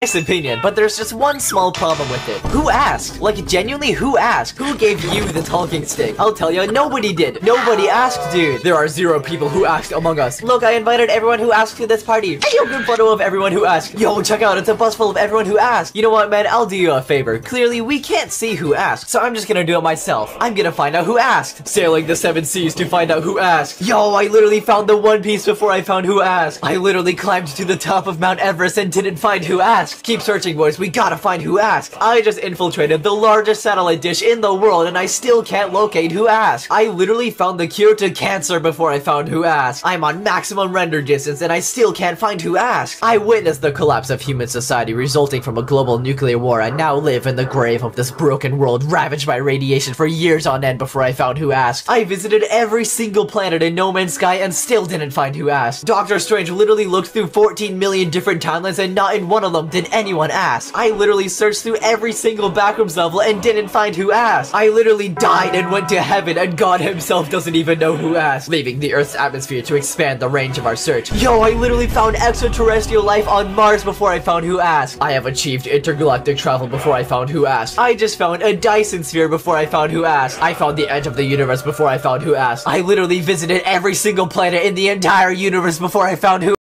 nice opinion, but there's just one small problem with it. Who asked? Like, genuinely, who asked? Who gave you the talking stick? I'll tell you, nobody did. Nobody asked, dude. There are zero people who asked among us. Look, I invited everyone who asked to this party. Hey, yo, good photo of everyone who asked. Yo, check out, it's a bus full of everyone who asked. You know what, man? I'll do you a favor. Clearly, we can't see who asked, so I'm just gonna do it myself. I'm gonna find out who asked. Sailing the seven seas to find out who asked. Yo, I literally found the One Piece before I found who asked. I literally climbed to the top of Mount Everest and didn't find who asked. Keep searching, boys. We gotta find who asked. I just infiltrated the largest satellite dish in the world and I still can't locate who asked. I literally found the cure to cancer before I found who asked. I'm on maximum render distance and I still can't find who asked. I witnessed the collapse of human society resulting from a global nuclear war and now live in the grave of this broken world ravaged by radiation for years on end before I found who asked. I visited every single planet in No Man's Sky and still didn't find who asked. Doctor Strange literally looked through 14 million different timelines and not in one of them did anyone ask asked. I literally searched through every single backrooms level and didn't find who asked. I literally died and went to heaven and God himself doesn't even know who asked, leaving the Earth's atmosphere to expand the range of our search. Yo, I literally found extraterrestrial life on Mars before I found who asked. I have achieved intergalactic travel before I found who asked. I just found a Dyson sphere before I found who asked. I found the edge of the universe before I found who asked. I literally visited every single planet in the entire universe before I found who